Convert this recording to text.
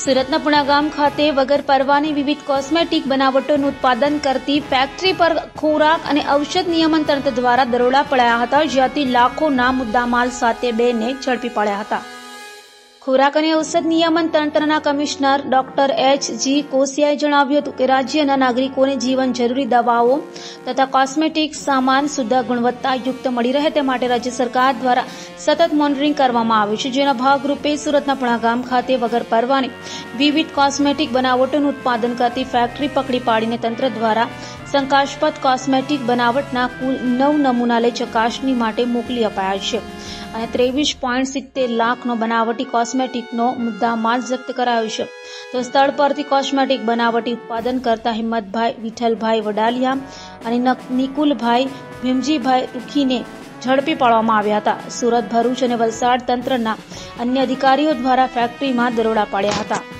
સુરતના પુણાગામ ખાતે વગર પરવાની વિવિધ કોસ્મેટિક બનાવટોનું ઉત્પાદન કરતી ફેક્ટરી પર ખોરાક અને ઔષધ નિયમન તંત્ર દ્વારા દરોડા પડાયા હતા, જ્યાંથી લાખોના મુદ્દામાલ સાથે બેને ઝડપી પાડ્યા હતા. ખોરાક અને ઔષધ નિયમન તંત્રના કમિશનર ડોક્ટર એચ જી કોસિયાએ જણાવ્યું હતું કે રાજ્યના નાગરિકોને જીવન જરૂરી દવાઓ તથા કોસ્મેટિક સામાન શુદ્ધ ગુણવત્તાયુક્ત મળી રહે તે માટે રાજ્ય સરકાર દ્વારા સતત મોનિટરિંગ કરવામાં આવ્યું છે, જેના ભાગરૂપે સુરતના પણાગામ ખાતે વગર પરવાની વિવિધ કોસ્મેટિક બનાવટોનું ઉત્પાદન કરતી ફેક્ટરી પકડી પાડીને તંત્ર દ્વારા શંકાસ્પદ કોસ્મેટિક બનાવટના કુલ નવ નમૂના લઈ ચકાસણી માટે મોકલી અપાયા છે. અને ત્રેવીસ પોઈન્ટ સિત્તેર લાખનો બનાવટી કોસ્મેટિકનો મુદ્દામાલ જપ્ત કરાયો છે. તો સ્થળ પરથી કોસ્મેટિક બનાવટી ઉત્પાદન કરતા હિંમતભાઈ, વિઠ્ઠલભાઈ વડાલિયા અને નક- નિકુલભાઈ ભીમજીભાઈ રૂખીને ઝડપી પાડવામાં આવ્યા હતા. સુરત ભરૂચ અને વલસાડ તંત્રના અન્ય અધિકારીઓ દ્વારા ફેક્ટરીમાં દરોડા પાડ્યા હતા.